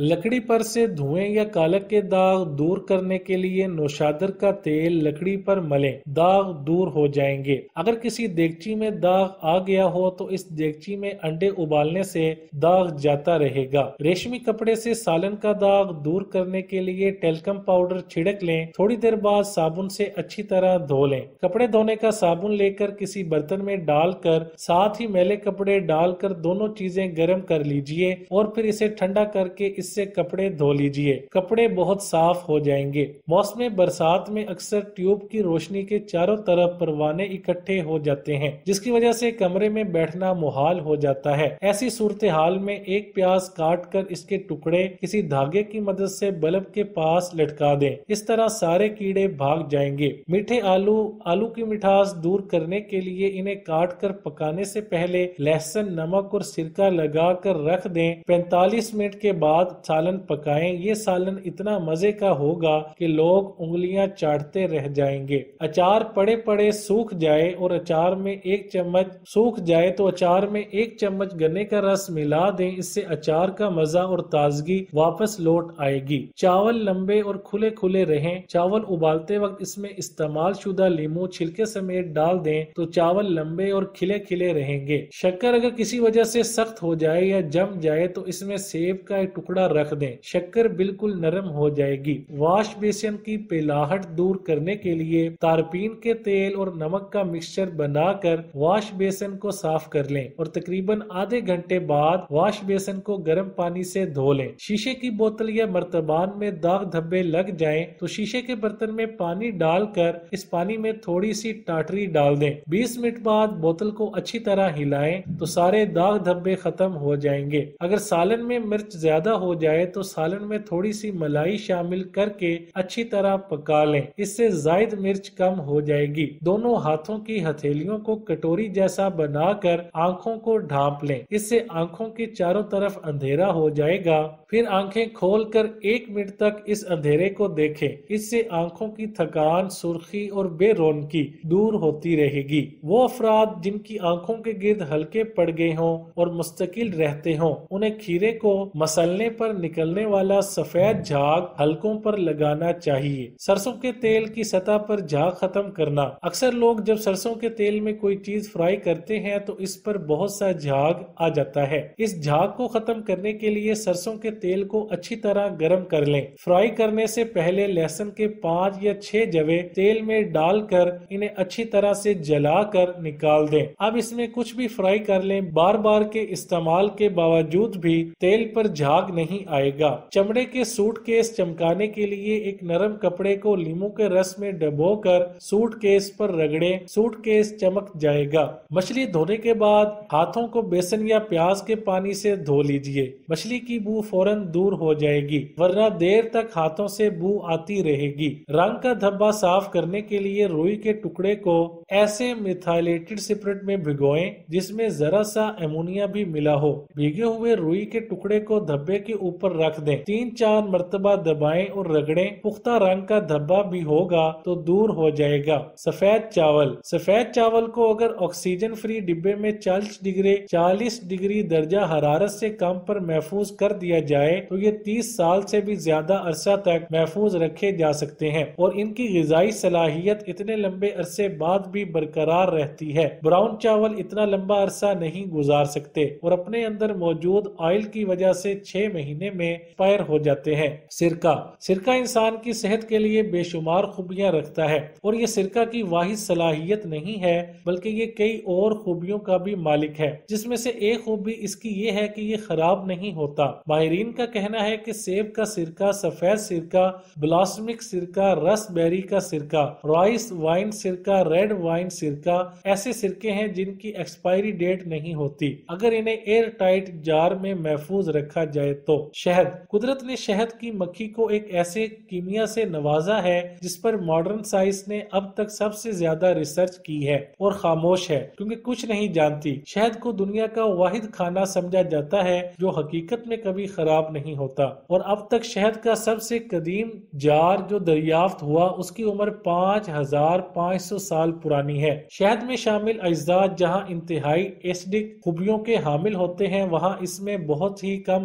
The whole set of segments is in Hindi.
लकड़ी पर से धुएँ या कालक के दाग दूर करने के लिए नौशादर का तेल लकड़ी पर मलें, दाग दूर हो जाएँगे। अगर किसी देगची में दाग आ गया हो तो इस देगची में अंडे उबालने से दाग जाता रहेगा। रेशमी कपड़े से सालन का दाग दूर करने के लिए टेलकम पाउडर छिड़क लें, थोड़ी देर बाद साबुन से अच्छी तरह धो लें। कपड़े धोने का साबुन लेकर किसी बर्तन में डालकर, साथ ही मैले कपड़े डालकर दोनों चीज़ें गर्म कर लीजिए और फिर इसे ठंडा करके इससे कपड़े धो लीजिए। कपड़े बहुत साफ़ हो जाएँगे। मौसम बरसात में अक्सर ट्यूब की रोशनी के चारों तरफ़ परवाने इकट्ठे हो जाते हैं, जिसकी वजह से कमरे में बैठना मुहाल हो जाता है। ऐसी सूरत हाल में एक प्याज काट कर इसके टुकड़े किसी धागे की मदद से बल्ब के पास लटका दें। इस तरह सारे कीड़े भाग जाएँगे। मीठे आलू आलू की मिठास दूर करने के लिए इन्हें काट कर पकाने से पहले लहसुन, नमक और सिरका लगा कर रख दें। 45 मिनट के बाद सालन पकाएँ, ये सालन इतना मज़े का होगा कि लोग उंगलियाँ चाटते रह जाएँगे। अचार पड़े पड़े सूख जाए और अचार में एक चम्मच सूख जाए तो अचार में एक चम्मच गन्ने का रस मिला दें, इससे अचार का मज़ा और ताजगी वापस लौट आएगी। चावल लंबे और खुले खुले रहें। चावल उबालते वक्त इसमें इस्तेमाल शुदा लीमू छिलके समेत डाल दें तो चावल लंबे और खिले खिले रहेंगे। शक्कर अगर किसी वजह से सख्त हो जाए या जम जाए तो इसमें सेब का एक टुकड़ा रख दें। शक्कर बिल्कुल नरम हो जाएगी। वाश बेसन की पेलाहट दूर करने के लिए तारपीन के तेल और नमक का मिक्सचर बनाकर वाश बेसन को साफ़ कर लें और तकरीबन आधे घंटे बाद वाश बेसन को गर्म पानी से धो लें। शीशे की बोतल या मर्तबान में दाग धब्बे लग जाएँ तो शीशे के बर्तन में पानी डालकर इस पानी में थोड़ी सी टाटरी डाल दें। 20 मिनट बाद बोतल को अच्छी तरह हिलाएँ तो सारे दाग धब्बे खत्म हो जाएँगे। अगर सालन में मिर्च ज़्यादा हो जाए तो सालन में थोड़ी सी मलाई शामिल करके अच्छी तरह पका लें। इससे जायद मिर्च कम हो जाएगी। दोनों हाथों की हथेलियों को कटोरी जैसा बनाकर आँखों को ढांप लें। इससे आँखों के चारों तरफ़ अंधेरा हो जाएगा। फिर आँखें खोलकर एक मिनट तक इस अंधेरे को देखें। इससे आँखों की थकान, सुर्खी और बेरोनकी दूर होती रहेगी। वो अफराद जिनकी आँखों के गिर्द हल्के पड़ गए हों और मुस्तकिल रहते हों, उन्हें खीरे को मसलने पर निकलने वाला सफ़ेद झाग हल्कों पर लगाना चाहिए। सरसों के तेल की सतह पर झाग खत्म करना। अक्सर लोग जब सरसों के तेल में कोई चीज़ फ्राई करते हैं तो इस पर बहुत सा झाग आ जाता है। इस झाग को खत्म करने के लिए सरसों के तेल को अच्छी तरह गर्म कर लें। फ्राई करने से पहले लहसुन के पाँच या छह जवे तेल में डालकर इन्हें अच्छी तरह से जलाकर निकाल दें। अब इसमें कुछ भी फ्राई कर लें। बार बार के इस्तेमाल के बावजूद भी तेल पर झाग नहीं आएगा। चमड़े के सूट केस चमकाने के लिए एक नरम कपड़े को लीमू के रस में डबोकर सूट केस पर रगड़े। सूट केस चमक जाएगा। मछली धोने के बाद हाथों को बेसन या प्याज के पानी से धो लीजिए। मछली की बू फ़ौरन दूर हो जाएगी, वरना देर तक हाथों से बू आती रहेगी। रंग का धब्बा साफ़ करने के लिए रुई के टुकड़े को ऐसे मिथाइलेटेड सिपरेट में भिगोएँ, जिसमें जरा सा एमोनिया भी मिला हो। भीगे हुए रुई के टुकड़े को धब्बे के ऊपर रख दें। तीन चार मरतबा दबाएँ और रगड़ें। पुख्ता रंग का धब्बा भी होगा तो दूर हो जाएगा। सफ़ेद चावल। सफ़ेद चावल को अगर ऑक्सीजन फ्री डिब्बे में 40 डिग्री 40 डिग्री दर्जा हरारत से कम पर महफूज कर दिया जाए तो ये 30 साल से भी ज़्यादा अरसा तक महफूज रखे जा सकते हैं। और इनकी गजाई सलाहियत इतने लंबे अरसे बाद भी बरकरार रहती है। ब्राउन चावल इतना लंबा अरसा नहीं गुजार सकते और अपने अंदर मौजूद ऑयल की वजह से छह महीने में पायर हो जाते हैं। सिरका। सिरका इंसान की सेहत के लिए बेशुमार खूबियाँ रखता है और ये सिरका की वाहिद सलाहियत नहीं है, बल्कि ये कई और खूबियों का भी मालिक है, जिसमें से एक खूबी इसकी ये है कि ये खराब नहीं होता। माहरीन का कहना है कि सेब का सिरका, सफ़ेद सिरका, ब्लास्मिक सिरका रसबेरी का सिरका, राइस वाइन सिरका, रेड वाइन सिरका, ऐसे सिरके हैं जिनकी एक्सपायरी डेट नहीं होती। अगर इन्हें एयर टाइट जार में महफूज रखा जाए तो। शहद। कुदरत ने शहद की मक्खी को एक ऐसे कीमिया से नवाजा है, जिस पर मॉडर्न साइंस ने अब तक सबसे ज़्यादा रिसर्च की है और खामोश है, क्योंकि कुछ नहीं जानती। शहद को दुनिया का वाहिद खाना समझा जाता है, जो हकीकत में कभी खराब नहीं होता। और अब तक शहद का सबसे कदीम जार जो दरियाफ्त हुआ, उसकी उम्र पाँच हज़ार पाँच सौ साल पुरानी है। शहद में शामिल अज्जा जहाँ इंतहाई एसिडिक खूबियों के हामिल होते हैं, वहाँ इसमें बहुत ही कम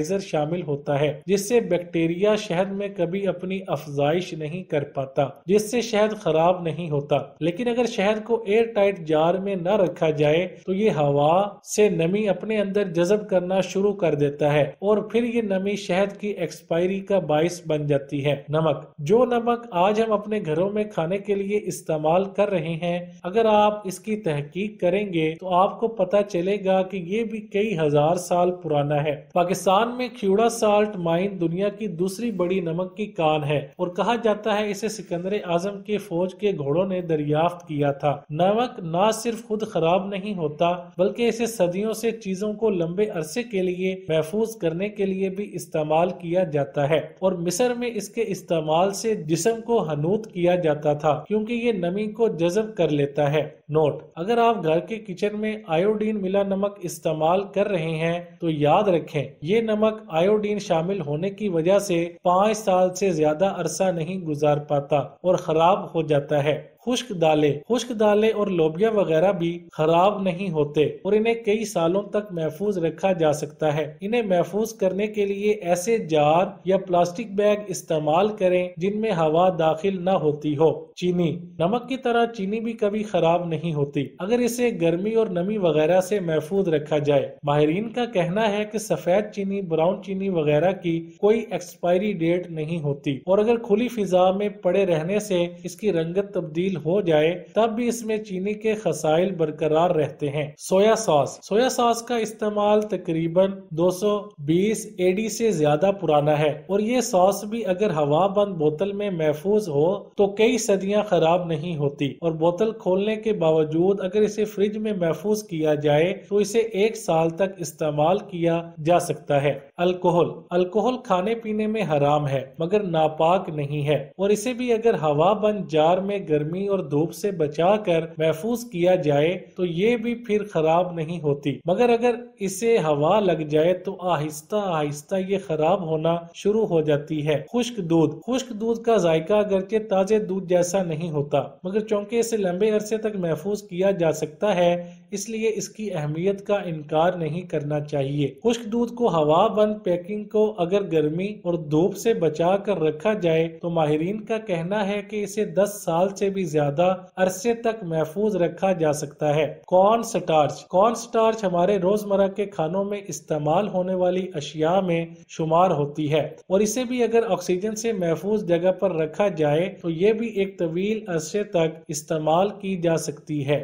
मॉइस्चराइजर शामिल होता है, जिससे बैक्टीरिया शहद में कभी अपनी अफजाइश नहीं कर पाता, जिससे शहद खराब नहीं होता। लेकिन अगर शहद को एयर टाइट जार में न रखा जाए तो ये हवा से नमी अपने अंदर जजब करना शुरू कर देता है और फिर ये नमी शहद की एक्सपायरी का बायस बन जाती है। नमक। जो नमक आज हम अपने घरों में खाने के लिए इस्तेमाल कर रहे हैं, अगर आप इसकी तहकीक करेंगे तो आपको पता चलेगा कि ये भी कई हज़ार साल पुराना है। पाकिस्तान में ख्यूड़ा साल्ट माइन दुनिया की दूसरी बड़ी नमक की कान है और कहा जाता है इसे सिकंदर आज़म के फौज के घोड़ों ने दरियाफ्त किया था। नमक न सिर्फ़ खुद खराब नहीं होता, बल्कि इसे सदियों से चीज़ों को लंबे अरसे के लिए, महफूज करने के लिए भी इस्तेमाल किया जाता है और मिस्र में इसके इस्तेमाल से जिसम को हनूत किया जाता था, क्योंकि ये नमी को जज्ब कर लेता है। नोट, अगर आप घर के किचन में आयोडीन मिला नमक इस्तेमाल कर रहे हैं तो याद रखें, ये नमक आयोडीन शामिल होने की वजह से पाँच साल से ज़्यादा अरसा नहीं गुजार पाता और खराब हो जाता है। खुश्क दालें। खुश्क दालें और लोबिया वगैरह भी खराब नहीं होते और इन्हें कई सालों तक महफूज रखा जा सकता है। इन्हें महफूज करने के लिए ऐसे जार या प्लास्टिक बैग इस्तेमाल करें जिनमें हवा दाखिल न होती हो। चीनी। नमक की तरह चीनी भी कभी खराब नहीं होती। अगर इसे गर्मी और नमी वगैरह से महफूज रखा जाए। माहरीन का कहना है कि सफ़ेद चीनी, ब्राउन चीनी वगैरह की कोई एक्सपायरी डेट नहीं होती और अगर खुली फिजा में पड़े रहने से इसकी रंगत तब्दील तब्दील हो जाए, तब भी इसमें चीनी के खसाइल बरकरार रहते हैं। Soya sauce. सोया सॉस का इस्तेमाल तकरीबन 220 एडी से ज़्यादा पुराना है और ये सॉस भी अगर हवा बंद बोतल में महफूज हो तो कई सदियाँ खराब नहीं होती और बोतल खोलने के बावजूद अगर इसे फ्रिज में महफूज किया जाए तो इसे एक साल तक इस्तेमाल किया जा सकता है। अल्कोहल। अल्कोहल खाने पीने में हराम है, मगर नापाक नहीं है और इसे भी अगर हवा बंद जार में गर्मी गर्मी और धूप से बचाकर महफूज किया जाए तो ये भी फिर खराब नहीं होती। मगर अगर इसे हवा लग जाए तो आहिस्ता आहिस्ता ये खराब होना शुरू हो जाती है। खुश्क दूध। खुश्क दूध का जायका अगरचे ताजे दूध जैसा नहीं होता, मगर चौंके इसे लंबे अरसे तक महफूज किया जा सकता है इसलिए इसकी अहमियत का इनकार नहीं करना चाहिए। खुश्क दूध को हवा बंद पैकिंग को अगर गर्मी और धूप से बचा कर रखा जाए तो माहरीन का कहना है कि इसे 10 साल से भी ज़्यादा अरसे तक महफूज रखा जा सकता है। Corn starch. कॉर्न स्टार्च हमारे रोज़मर्रा के खानों में इस्तेमाल होने वाली अशिया में शुमार होती है, और इसे भी अगर ऑक्सीजन से महफूज जगह पर रखा जाए तो ये भी एक तवील अरसे तक इस्तेमाल की जा सकती है।